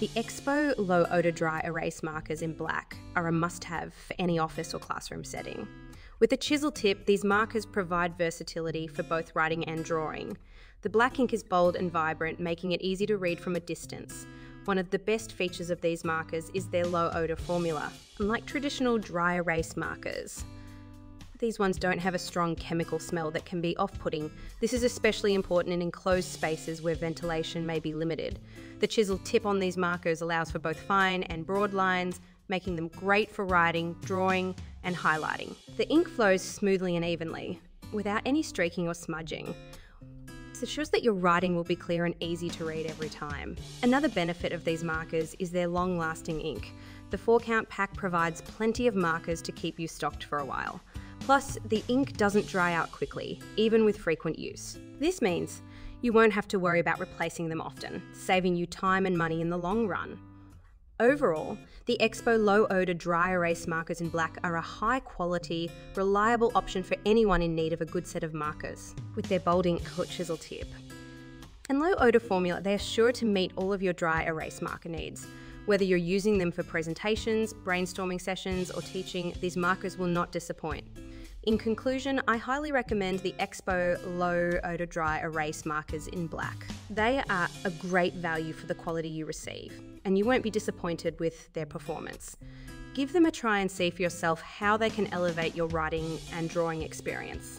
The Expo Low Odor Dry Erase markers in black are a must have for any office or classroom setting. With a chisel tip, these markers provide versatility for both writing and drawing. The black ink is bold and vibrant, making it easy to read from a distance. One of the best features of these markers is their low odour formula, unlike traditional dry erase markers. These ones don't have a strong chemical smell that can be off putting. This is especially important in enclosed spaces where ventilation may be limited. The chisel tip on these markers allows for both fine and broad lines, making them great for writing, drawing, and highlighting. The ink flows smoothly and evenly, without any streaking or smudging. This ensures that your writing will be clear and easy to read every time. Another benefit of these markers is their long lasting ink. The 4 count pack provides plenty of markers to keep you stocked for a while. Plus, the ink doesn't dry out quickly, even with frequent use. This means you won't have to worry about replacing them often, saving you time and money in the long run. Overall, the Expo Low Odour Dry Erase markers in black are a high quality, reliable option for anyone in need of a good set of markers, with their bold ink chisel tip. And low odour formula, they are sure to meet all of your dry erase marker needs. Whether you're using them for presentations, brainstorming sessions, or teaching, these markers will not disappoint. In conclusion, I highly recommend the Expo Low Odour Dry Erase markers in black. They are a great value for the quality you receive, and you won't be disappointed with their performance. Give them a try and see for yourself how they can elevate your writing and drawing experience.